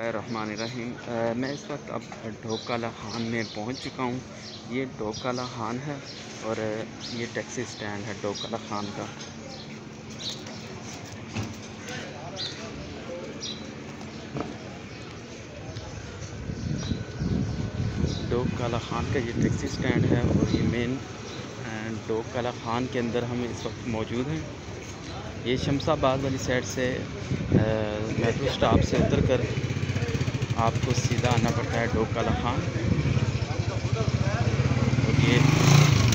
रहीम मैं इस वक्त अब ढोकाला खान में पहुँच चुका हूँ। ये ढोकाला खान है और ये टैक्सी स्टैंड है ढोकाला खान का। ढोकाला खान का ये टैक्सी स्टैंड है और ये मेन ढोकाला खान के अंदर हम इस वक्त मौजूद हैं। ये शमसाबाद वाली साइड से मेट्रो स्टॉप से उतर कर आपको सीधा आना पड़ता है डोकाला खान। और ये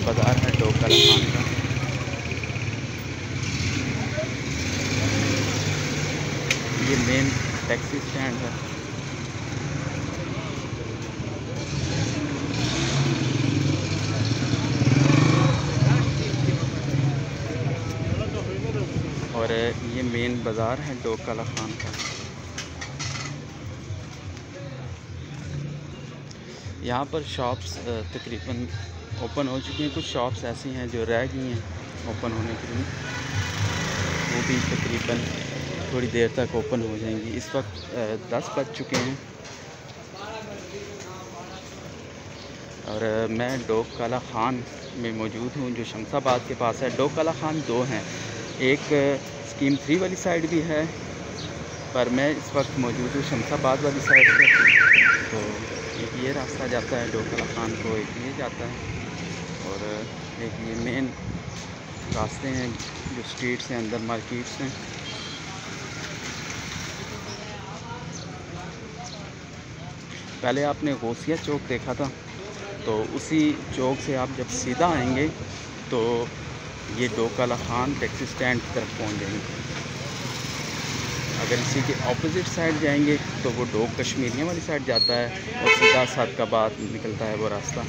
बाज़ार है डोकाला खान का। ये मेन टैक्सी स्टैंड है। और ये मेन बाज़ार है डोकाला खान का। यहाँ पर शॉप्स तकरीबन ओपन हो चुकी हैं। कुछ शॉप्स ऐसी हैं जो रह गई हैं ओपन होने के लिए। वो भी तकरीबन थोड़ी देर तक ओपन हो जाएँगी। इस वक्त दस बज चुके हैं। और मैं डोक काला खान में मौजूद हूँ, जो शमसाबाद के पास है। डोक खान दो हैं। एक स्कीम थ्री वाली साइड भी है, पर मैं इस वक्त मौजूद हूँ शमसाबाद वाली साइड पर। तो ये रास्ता जाता है डोकला खान को, एक ये जाता है और, एक ये मेन रास्ते हैं जो स्ट्रीट्स हैं, अंदर मार्केट्स हैं। पहले आपने गौसिया चौक देखा था तो उसी चौक से आप जब सीधा आएँगे तो ये डोकाला खान टैक्सी स्टैंड की तरफ़ पहुँच जाएँगे। अगर इसी के ऑपोजिट साइड जाएँगे तो वो डोग कश्मीरियाँ वाली साइड जाता है और सीधा सात का बाद निकलता है वो रास्ता।